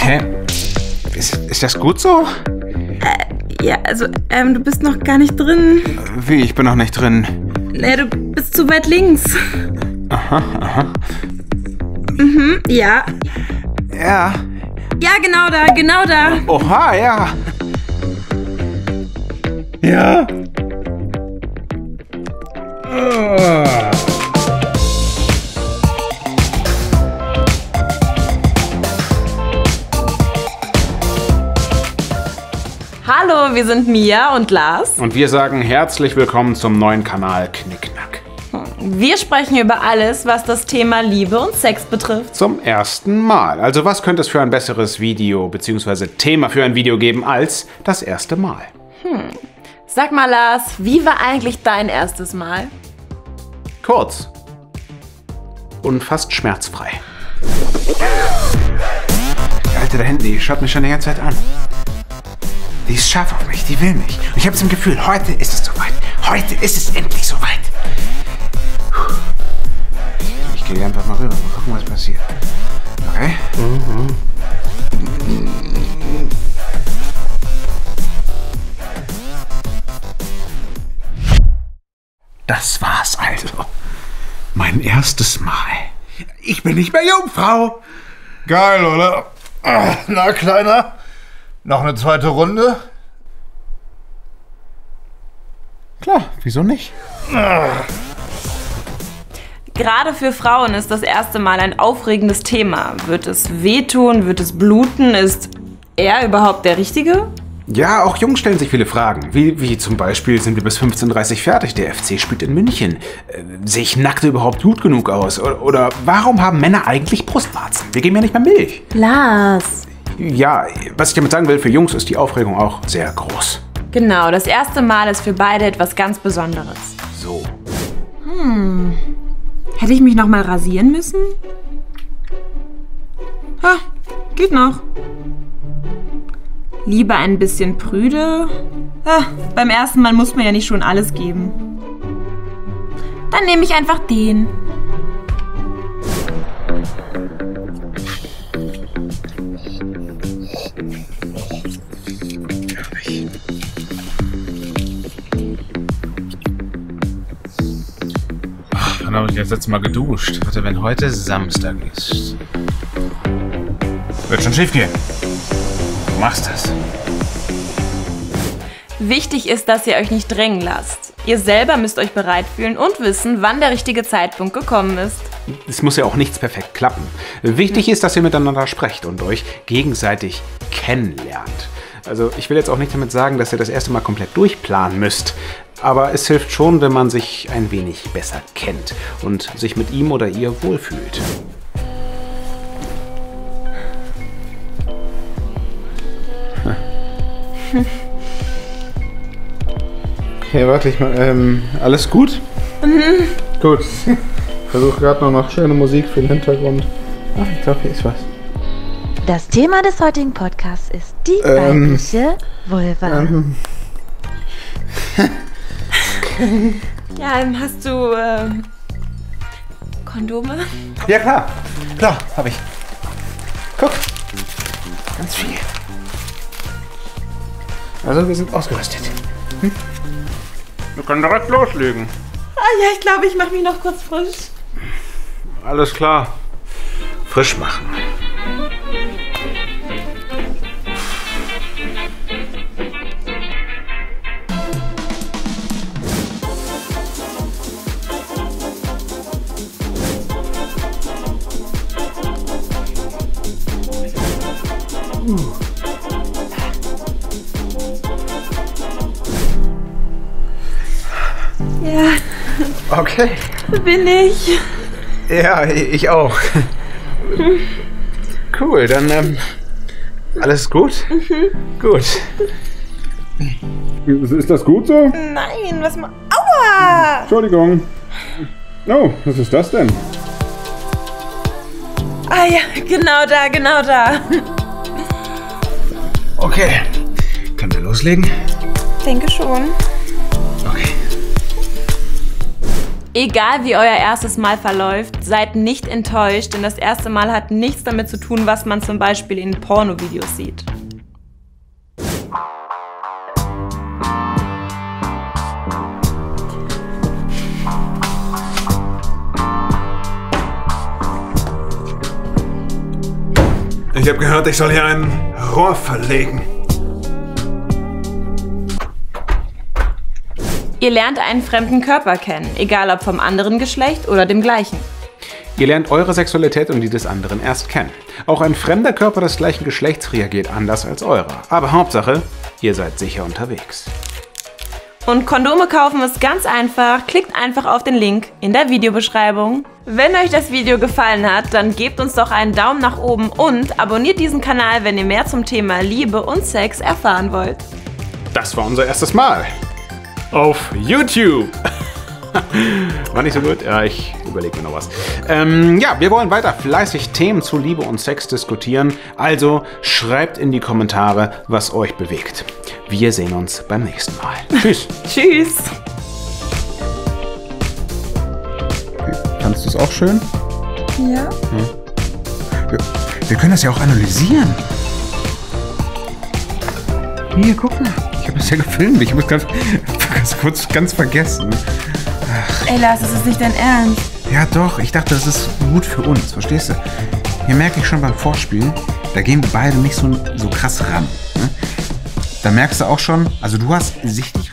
Okay. Ist, ist das gut so? Ja, also, ähm, du bist noch gar nicht drin. Wie, ich bin noch nicht drin. Nee, du bist zu weit links. Aha, aha. Mhm, ja. Ja. Ja, genau da, genau da. Oha, ja. Ja. Ah. Wir sind Mia und Lars. Und wir sagen herzlich willkommen zum neuen Kanal Knickknack. Wir sprechen über alles, was das Thema Liebe und Sex betrifft. Zum ersten Mal. Also was könnte es für ein besseres Video bzw. Thema für ein Video geben als das erste Mal? Sag mal, Lars, wie war eigentlich dein erstes Mal? Kurz. Und fast schmerzfrei. Die Alte da hinten, die schaut mich schon die ganze Zeit an. Die ist scharf auf mich, die will mich. Und ich habe das Gefühl, heute ist es soweit. Heute ist es endlich soweit. Ich gehe einfach mal rüber, mal gucken, was passiert. Okay? Das war's also. Mein erstes Mal. Ich bin nicht mehr Jungfrau. Geil, oder? Ah, Na, Kleiner? Noch eine zweite Runde? Klar, wieso nicht? Gerade für Frauen ist das erste Mal ein aufregendes Thema. Wird es wehtun? Wird es bluten? Ist er überhaupt der Richtige? Ja, auch Jungs stellen sich viele Fragen. Wie, wie zum Beispiel, sind wir bis 15.30 Uhr fertig? Der FC spielt in München. Äh, sehe ich Nackte überhaupt gut genug aus? Oder, oder warum haben Männer eigentlich Brustwarzen? Wir geben ja nicht mehr Milch. Lars. Ja, was ich damit sagen will, für Jungs ist die Aufregung auch sehr groß. Genau, das erste Mal ist für beide etwas ganz Besonderes. So. Hätte ich mich noch mal rasieren müssen? Ha, geht noch. Lieber ein bisschen prüde? Ah, beim ersten Mal muss man ja nicht schon alles geben. Dann nehme ich einfach den. Habe ich das letzte Mal geduscht? Warte, wenn heute Samstag ist. Wird schon schief gehen. Du machst das. Wichtig ist, dass ihr euch nicht drängen lasst. Ihr selber müsst euch bereit fühlen und wissen, wann der richtige Zeitpunkt gekommen ist. Es muss ja auch nichts perfekt klappen. Wichtig ist, dass ihr miteinander sprecht und euch gegenseitig kennenlernt. Also ich will jetzt auch nicht damit sagen, dass ihr das erste Mal komplett durchplanen müsst. Aber es hilft schon, wenn man sich ein wenig besser kennt und sich mit ihm oder ihr wohlfühlt. Okay, warte ich mal. Ähm, alles gut? Mhm. Gut. Versuche gerade noch noch schöne Musik für den Hintergrund. Ach, ich glaube, hier ist was. Das Thema des heutigen Podcasts ist die Ähm, weibliche Vulva. Ja, ähm, hast du ähm, Kondome? Ja, klar. Klar, habe ich. Guck. Ganz viel. Also, wir sind ausgerüstet. Hm? Wir können direkt loslegen. Ah ja, ich glaube, ich mache mich noch kurz frisch. Alles klar. Frisch machen. Ja, Okay. bin ich. Ja, ich auch. Cool, dann ähm, alles gut? Gut. Ist das gut so? Nein, was ma... Aua! Entschuldigung. Oh, was ist das denn? Ah ja, genau da, genau da. Okay. Können wir loslegen? Denke schon. Egal wie euer erstes Mal verläuft, seid nicht enttäuscht, denn das erste Mal hat nichts damit zu tun, was man zum Beispiel in Pornovideos sieht. Ich habe gehört, ich soll hier ein Rohr verlegen. Ihr lernt einen fremden Körper kennen, egal ob vom anderen Geschlecht oder dem gleichen. Ihr lernt eure Sexualität und die des anderen erst kennen. Auch ein fremder Körper des gleichen Geschlechts reagiert anders als eurer. Aber Hauptsache, ihr seid sicher unterwegs. Und Kondome kaufen ist ganz einfach. Klickt einfach auf den Link in der Videobeschreibung. Wenn euch das Video gefallen hat, dann gebt uns doch einen Daumen nach oben und abonniert diesen Kanal, wenn ihr mehr zum Thema Liebe und Sex erfahren wollt. Das war unser erstes Mal. Auf YouTube. War nicht so gut? Ja, ich überlege mir noch was. Ähm, ja, wir wollen weiter fleißig Themen zu Liebe und Sex diskutieren. Also schreibt in die Kommentare, was euch bewegt. Wir sehen uns beim nächsten Mal. Tschüss. Tschüss! Fandest du es auch schön? Ja. Wir, wir können das ja auch analysieren. Hier, guck mal. Ich habe das ja gefilmt. Ich es ganz, ganz kurz ganz vergessen. Ey Lars, das ist nicht dein Ernst. Ja, doch. Ich dachte, das ist gut für uns. Verstehst du? Hier merke ich schon beim Vorspiel, da gehen wir beide nicht so, so krass ran. Ne? Da merkst du auch schon, also du hast sichtlich